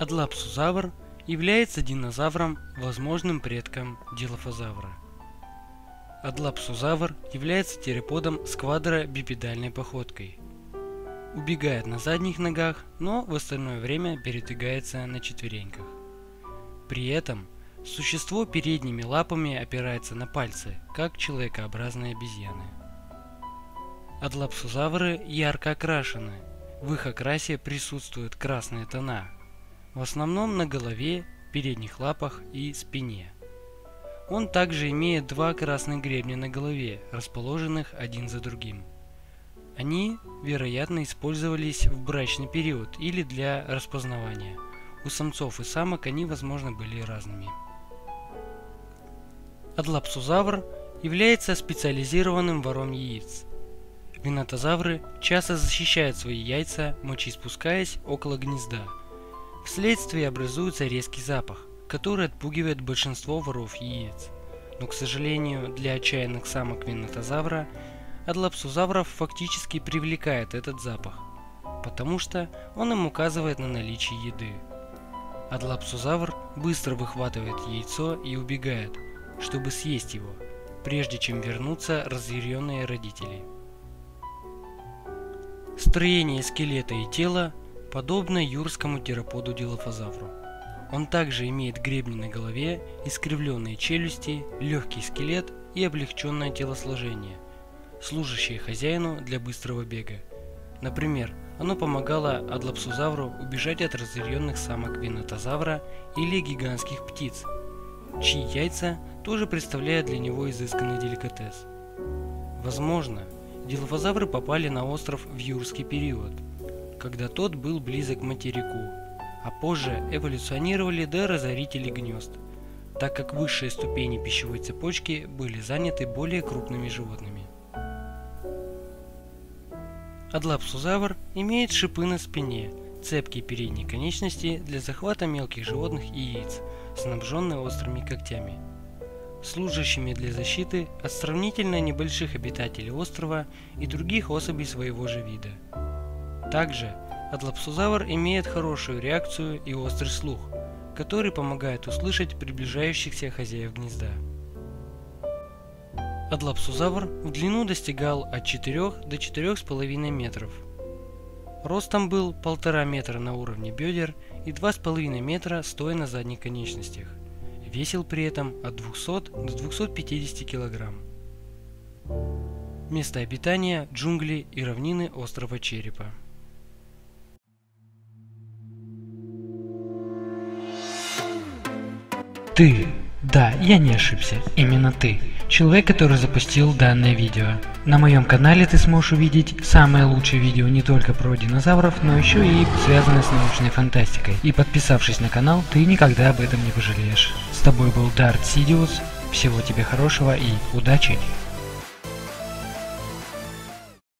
Адлапсузавр является динозавром, возможным предком дилофазавра. Адлапсузавр является тераподом с квадробипедальной походкой. Убегает на задних ногах, но в остальное время передвигается на четвереньках. При этом существо передними лапами опирается на пальцы, как человекообразные обезьяны. Адлапсузавры ярко окрашены. В их окрасе присутствуют красные тона. В основном на голове, передних лапах и спине. Он также имеет два красных гребня на голове, расположенных один за другим. Они, вероятно, использовались в брачный период или для распознавания. У самцов и самок они, возможно, были разными. Адлапсузавр является специализированным вором яиц. Винотозавры часто защищают свои яйца, мочеиспускаясь около гнезда. Вследствие образуется резкий запах, который отпугивает большинство воров яиц. Но, к сожалению, для отчаянных самок винотозавра адлапсузавров фактически привлекает этот запах, потому что он им указывает на наличие еды. Адлапсузавр быстро выхватывает яйцо и убегает, чтобы съесть его, прежде чем вернутся разъяренные родители. Строение скелета и тела подобно юрскому тероподу дилофазавру. Он также имеет гребни на голове, искривленные челюсти, легкий скелет и облегченное телосложение, служащее хозяину для быстрого бега. Например, оно помогало адлапсузавру убежать от разъяренных самок винотозавра или гигантских птиц, чьи яйца тоже представляют для него изысканный деликатес. Возможно, дилофазавры попали на остров в юрский период, когда тот был близок к материку, а позже эволюционировали до разорителей гнезд, так как высшие ступени пищевой цепочки были заняты более крупными животными. Адлапсузавр имеет шипы на спине, цепкие передние конечности для захвата мелких животных и яиц, снабженные острыми когтями, служащими для защиты от сравнительно небольших обитателей острова и других особей своего же вида. Также Атлапсузавр имеет хорошую реакцию и острый слух, который помогает услышать приближающихся хозяев гнезда. Адлапсузавр в длину достигал от 4 до 4,5 метров. Ростом был 1,5 метра на уровне бедер и 2,5 метра стоя на задних конечностях. Весил при этом от 200 до 250 килограмм. Место обитания – джунгли и равнины острова Черепа. Ты. Да, я не ошибся. Именно ты. Человек, который запустил данное видео. На моем канале ты сможешь увидеть самые лучшие видео не только про динозавров, но еще и связанные с научной фантастикой. И подписавшись на канал, ты никогда об этом не пожалеешь. С тобой был Дарт Сидиус. Всего тебе хорошего и удачи!